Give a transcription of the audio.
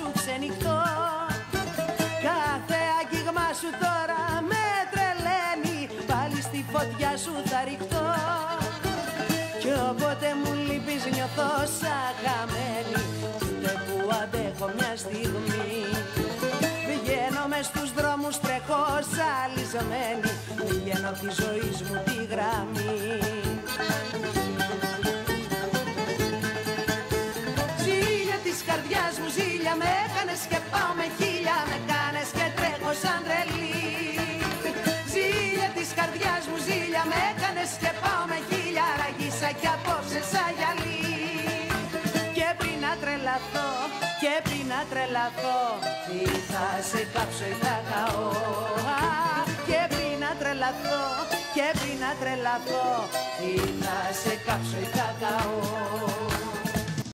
σου ξενυχτώ. Κάθε αγγίγμα σου τώρα με τρελαίνει. Πάλι στη φωτιά σου θα ρηχτώ. Κι όποτε μου λυπείς νιώθω σαν χαμένη Ούτε που αντέχω μια στιγμή. Πηγαίνω μες στους δρόμους τρέχω σαλισμένη Πηγαίνω τη ζωή μου τη γραμμή. Μου ζήλια με έκανες και πάω με χίλια Με κάνες και τρέχω σαν τρελή. Ζήλια της καρδιάς μου ζήλια με έκανες και πάω με χίλια Ραγίσα και απόψε σαν γυαλί. Και πριν να τρελαθώ και πριν να τρελαθώ Ή θα σε κάψω ή θα καώ Και πριν να τρελαθώ και πριν να τρελαθώ Ή θα σε κάψω ή θα καώ